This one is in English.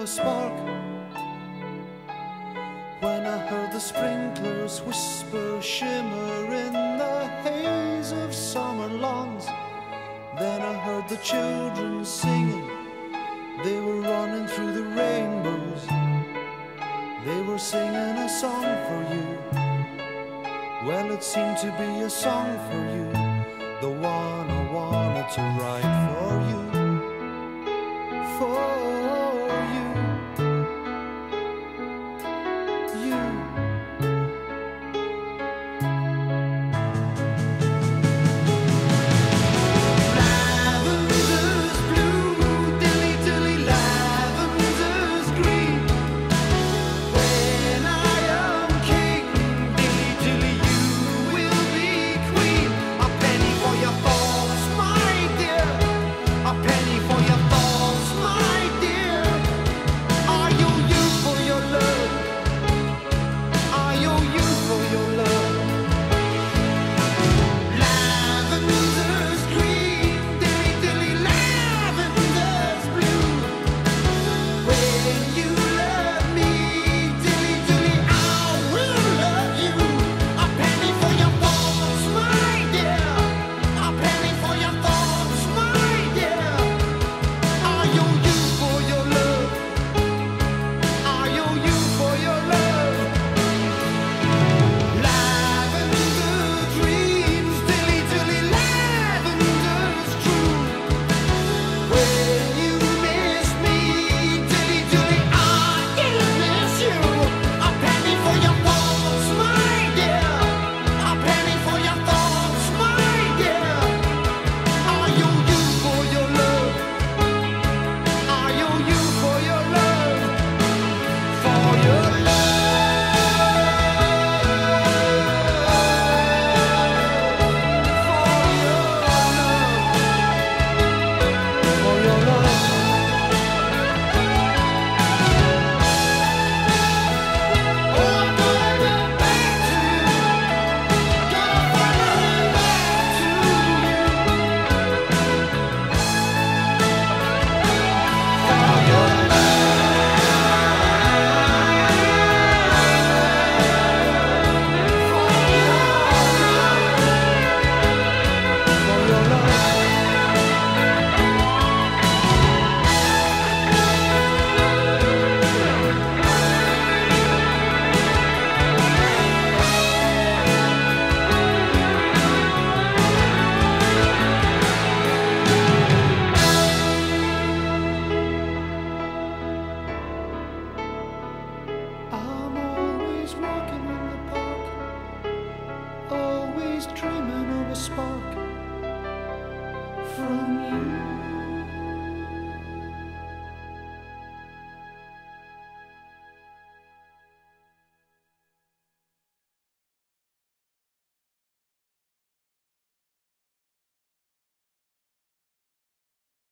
a spark. When I heard the sprinklers whisper, shimmer in the haze of summer lawns. Then I heard the children singing, they were running through the rainbows. They were singing a song for you. Well, it seemed to be a song for you, the one I wanted to write. spark from you.